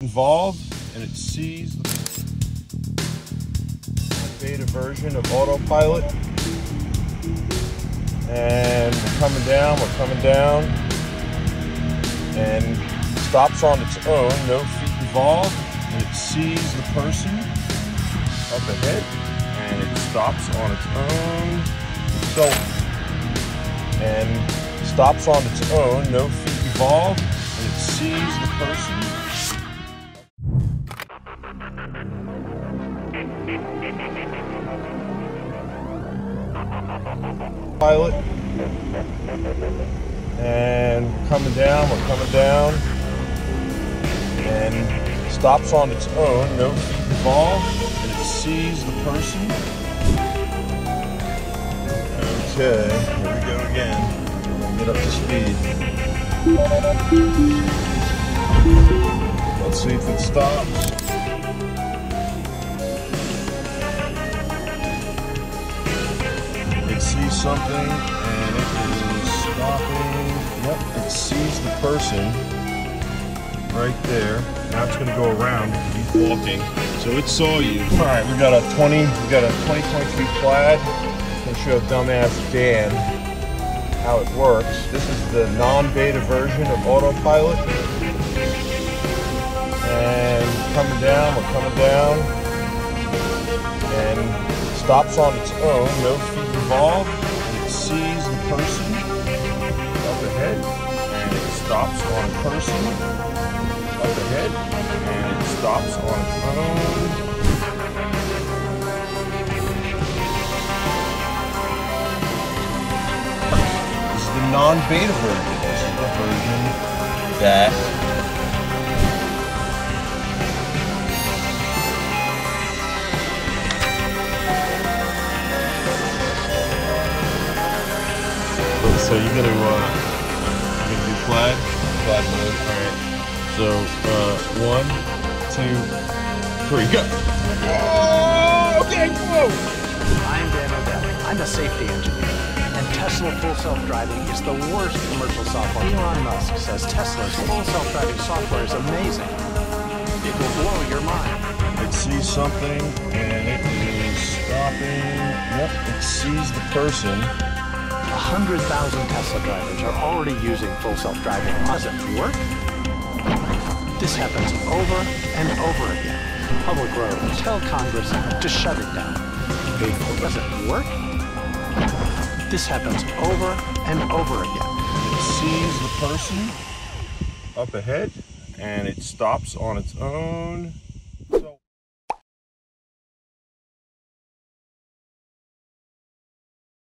involved and it sees the beta version of autopilot. And we're coming down we're coming down. And stops on its own no feet involved and it sees the person up ahead. And it stops on its own so and stops on its own no feet involved and it sees the person pilot. And coming down we're coming down. And stops on its own no feet involved and it sees the person. Okay here we go again. Get up to speed. Let's see if it stops it sees something and it is stopping. Yep, it sees the person right there. Now it's going to go around because he's walking. So it saw you. All right, we got a 20, we got a 2023 Plaid. I'm to show dumbass Dan how it works. This is the non-beta version of autopilot. And coming down, we're coming down. And stops on its own, no involved, it sees the person up ahead, and it stops on person up ahead, and it stops on its. This is the non-beta version. This is the version that So you're gonna uh, you're gonna do Plaid, Plaid mode. All right. So uh, one, two, three, go. Oh, okay, whoa. I'm Dan O'Dowd. I'm a safety engineer. And Tesla Full Self-Driving is the worst commercial software. Elon Musk says Tesla's full self-driving software is amazing. It will blow your mind. It sees something and it is stopping. Yep, it sees the person. 100,000 Tesla drivers are already using full self-driving. Does it work? This happens over and over again. Public roads tell Congress to shut it down. It work? This happens over and over again. It sees the person up ahead and it stops on its own